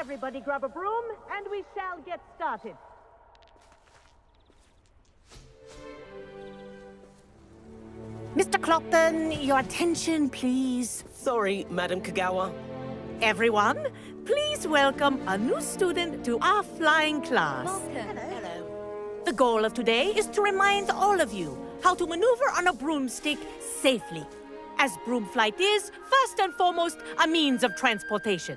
Everybody grab a broom, and we shall get started. Mr. Clopton, your attention, please. Sorry, Madam Kogawa. Everyone, please welcome a new student to our flying class. Hello. The goal of today is to remind all of you how to maneuver on a broomstick safely. As broom flight is, first and foremost, a means of transportation.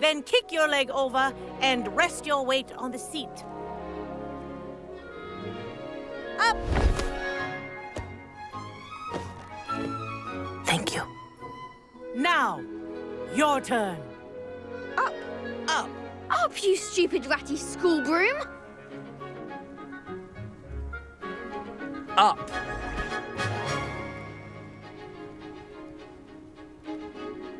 then kick your leg over and rest your weight on the seat. Up! Thank you. Now, your turn. Up, Up. up, you stupid ratty school broom! Up.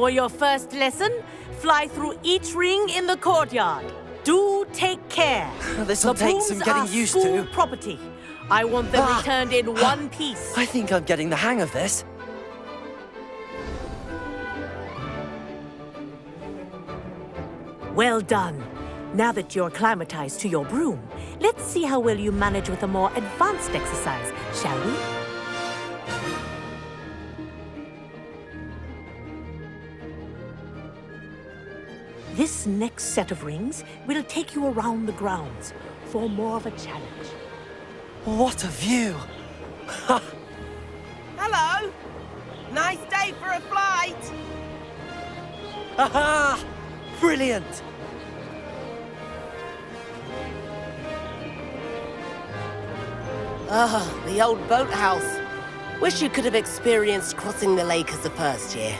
for your first lesson, fly through each ring in the courtyard. Do take care. This'll take some getting are used school to. property. I want them Ah. returned in one piece. I think I'm getting the hang of this. Well done. Now that you're acclimatized to your broom, let's see how well you manage with a more advanced exercise, shall we? This next set of rings will take you around the grounds for more of a challenge. What a view! Hello. Nice day for a flight. Aha! Brilliant! Ah, the old boathouse. Wish you could have experienced crossing the lake as a first year.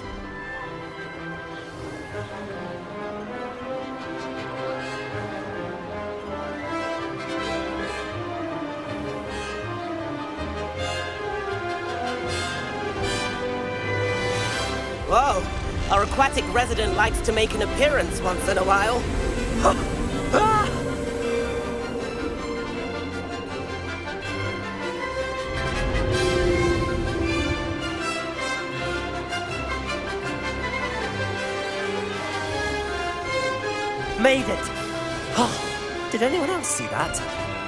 Whoa, our aquatic resident likes to make an appearance once in a while. Made it! Oh, did anyone else see that?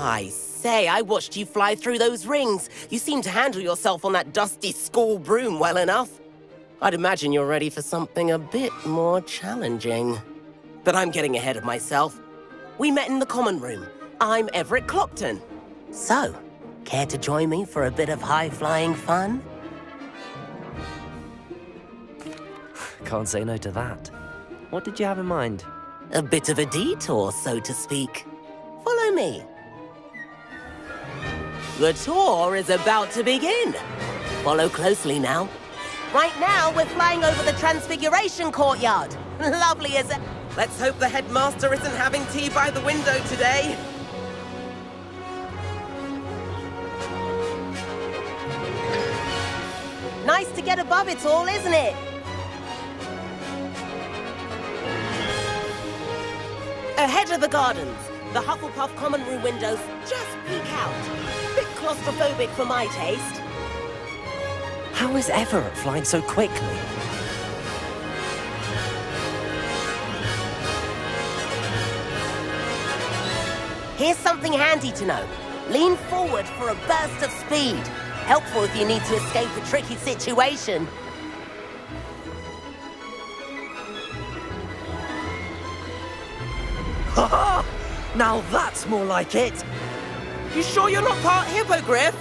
I say, I watched you fly through those rings. You seem to handle yourself on that dusty school broom well enough. I'd imagine you're ready for something a bit more challenging. But I'm getting ahead of myself. We met in the common room. I'm Everett Clopton. So, care to join me for a bit of high-flying fun? Can't say no to that. What did you have in mind? A bit of a detour, so to speak. Follow me. The tour is about to begin. Follow closely now. Right now, we're flying over the Transfiguration Courtyard. Lovely, is it? Let's hope the headmaster isn't having tea by the window today. Nice to get above it all, isn't it? Ahead of the gardens, the Hufflepuff common room windows just peek out. Bit claustrophobic for my taste. How is Everett flying so quickly? Here's something handy to know. Lean forward for a burst of speed. Helpful if you need to escape a tricky situation. now that's more like it! You sure you're not part hippogriff?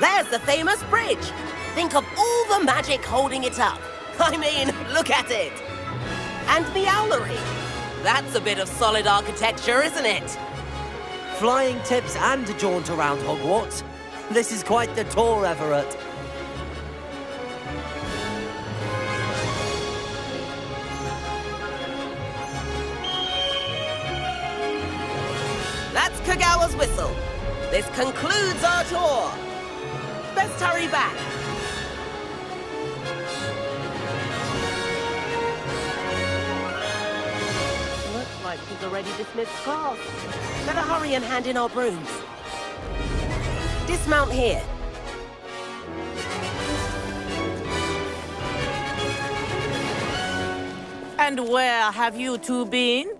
There's the famous bridge. Think of all the magic holding it up. I mean, look at it. And the owlery. That's a bit of solid architecture, isn't it? Flying tips and a jaunt around Hogwarts. This is quite the tour, Everett. Kogawa's whistle. This concludes our tour. Best hurry back. Looks like she's already dismissed class. Better hurry and hand in our brooms. Dismount here. And where have you two been?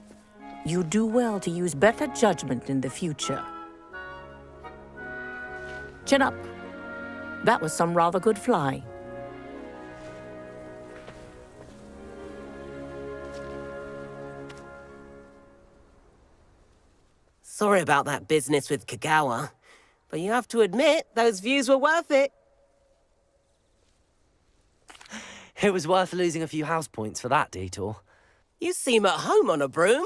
you do well to use better judgment in the future. Chin up. That was some rather good fly. Sorry about that business with Kogawa. But you have to admit, those views were worth it. It was worth losing a few house points for that detour. You seem at home on a broom.